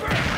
Burn!